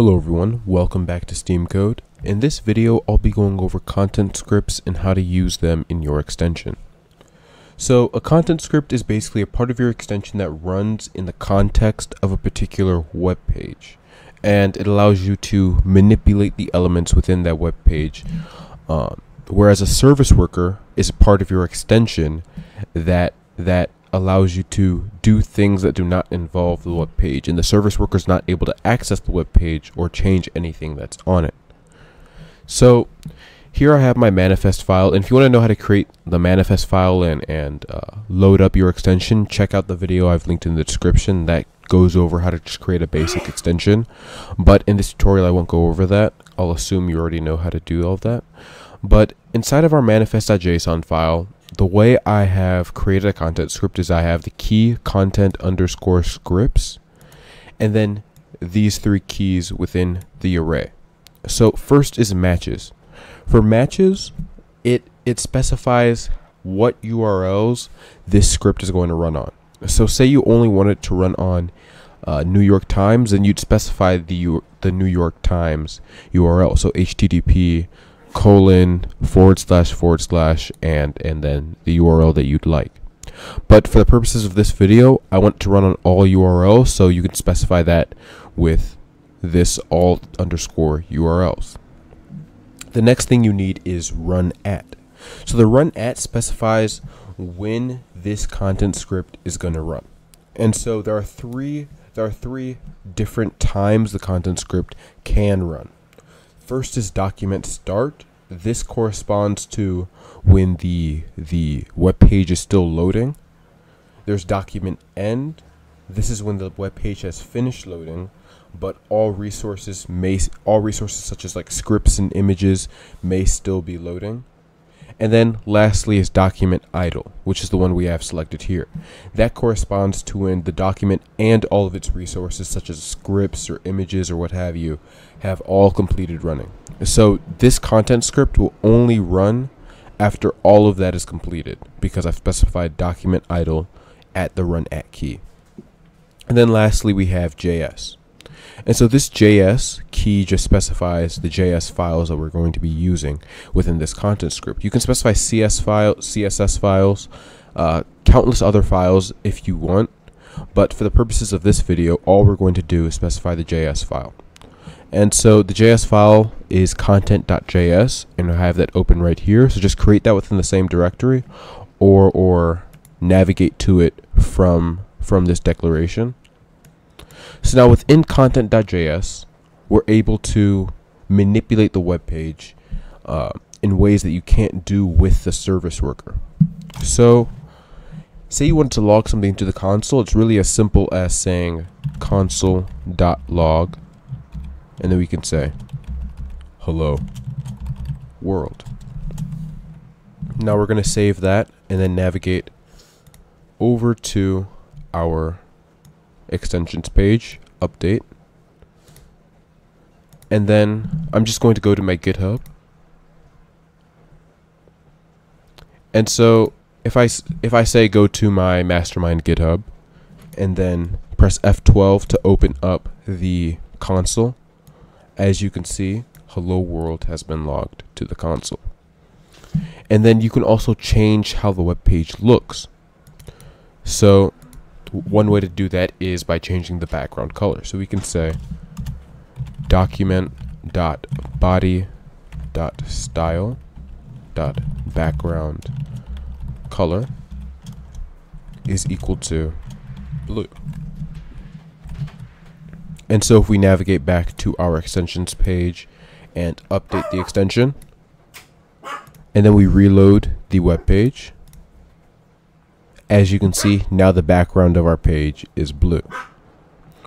Hello everyone, welcome back to SteamCode. In this video, I'll be going over content scripts and how to use them in your extension. So a content script is basically a part of your extension that runs in the context of a particular web page. And it allows you to manipulate the elements within that web page. Um, whereas a service worker is a part of your extension that that allows you to do things that do not involve the web page and the service worker is not able to access the web page or change anything that's on it. So here I have my manifest file and if you want to know how to create the manifest file and, and uh, load up your extension check out the video I've linked in the description that goes over how to just create a basic extension. But in this tutorial I won't go over that. I'll assume you already know how to do all of that. But inside of our manifest.json file the way I have created a content script is I have the key content underscore scripts and then these three keys within the array. So first is matches. For matches, it it specifies what URLs this script is going to run on. So say you only want it to run on uh, New York Times, then you'd specify the the New York Times URL. So HTTP colon forward slash forward slash and and then the URL that you'd like. But for the purposes of this video, I want to run on all URLs, so you can specify that with this all underscore URLs. The next thing you need is run at. So the run at specifies when this content script is going to run. And so there are three there are three different times the content script can run. First is document start. This corresponds to when the the web page is still loading. There's document end. This is when the web page has finished loading, but all resources may all resources such as like scripts and images may still be loading. And then lastly is document idle, which is the one we have selected here. That corresponds to when the document and all of its resources, such as scripts or images or what have you, have all completed running. So this content script will only run after all of that is completed because I've specified document idle at the run at key. And then lastly, we have JS. And so this JS key just specifies the JS files that we're going to be using within this content script. You can specify CS file, CSS files, uh, countless other files if you want, but for the purposes of this video, all we're going to do is specify the JS file. And so the JS file is content.js, and I have that open right here. So just create that within the same directory, or or navigate to it from from this declaration. So now within content.js, we're able to manipulate the web page uh, in ways that you can't do with the service worker. So say you want to log something to the console, it's really as simple as saying console.log and then we can say hello world. Now we're going to save that and then navigate over to our extensions page, update. And then I'm just going to go to my GitHub. And so if I, if I say go to my mastermind GitHub and then press F12 to open up the console, as you can see, hello world has been logged to the console. And then you can also change how the web page looks. So one way to do that is by changing the background color. So we can say document dot body dot style dot background color is equal to blue. And so if we navigate back to our extensions page and update the extension, and then we reload the web page, as you can see, now the background of our page is blue.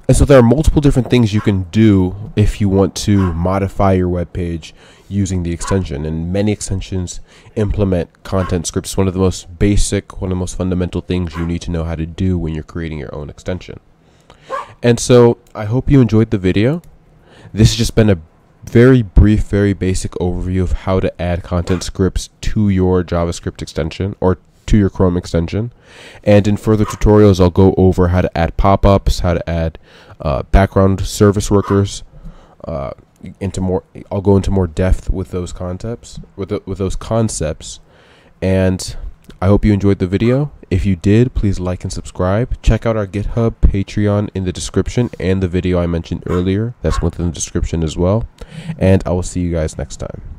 And so there are multiple different things you can do if you want to modify your web page using the extension. And many extensions implement content scripts. One of the most basic, one of the most fundamental things you need to know how to do when you're creating your own extension. And so I hope you enjoyed the video. This has just been a very brief, very basic overview of how to add content scripts to your JavaScript extension or to your Chrome extension. And in further tutorials, I'll go over how to add pop-ups, how to add uh, background service workers, uh, into more. I'll go into more depth with those concepts with the, with those concepts, and I hope you enjoyed the video. If you did, please like and subscribe. Check out our GitHub, Patreon in the description, and the video I mentioned earlier. That's within the description as well. And I will see you guys next time.